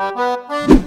ます。